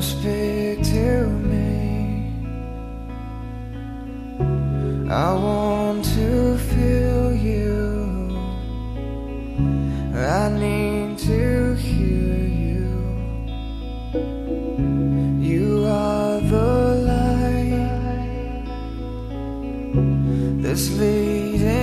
Speak to me. I want to feel you. I need to hear you. You are the light that's leading.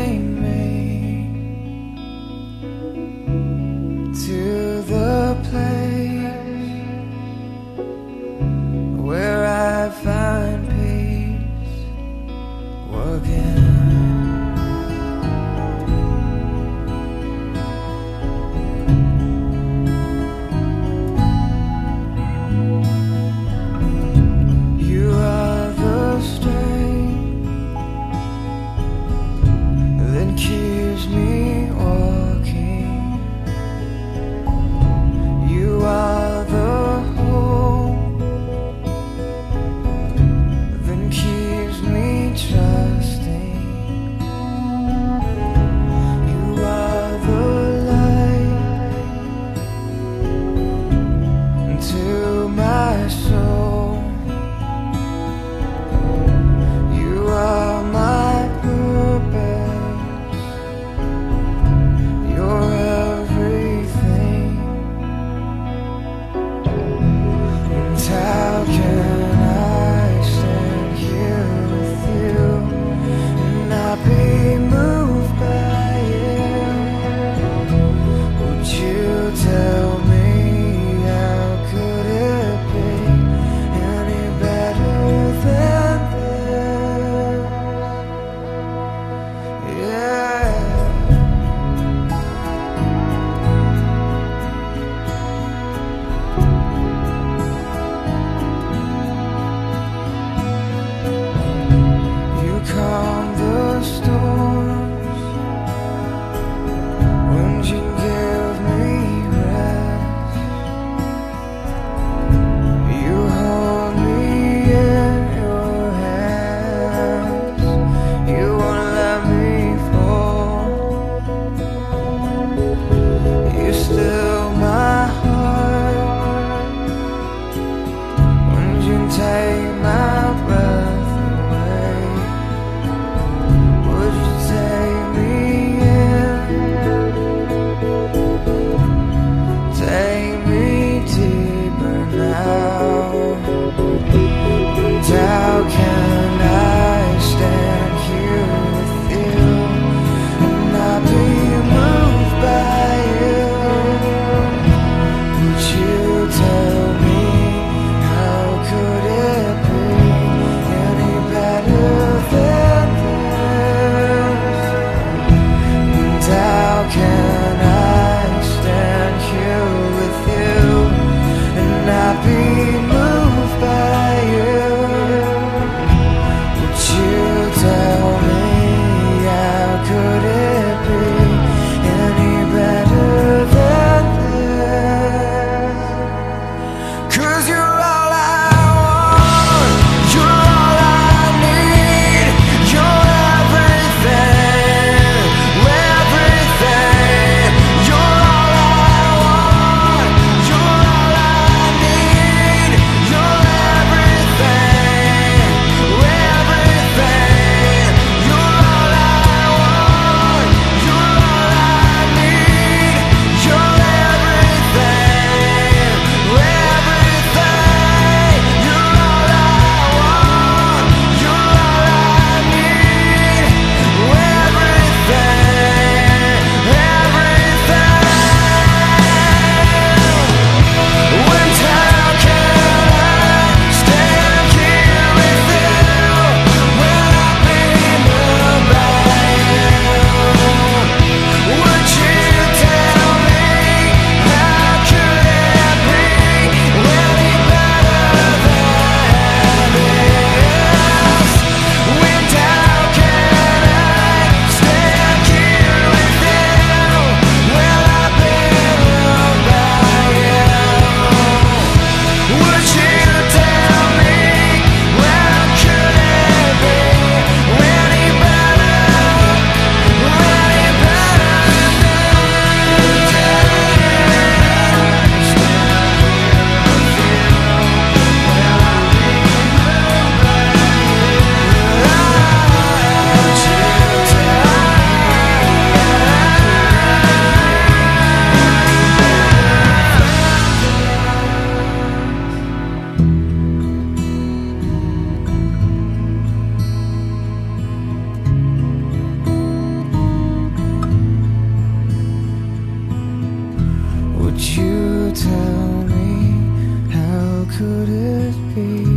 could it be?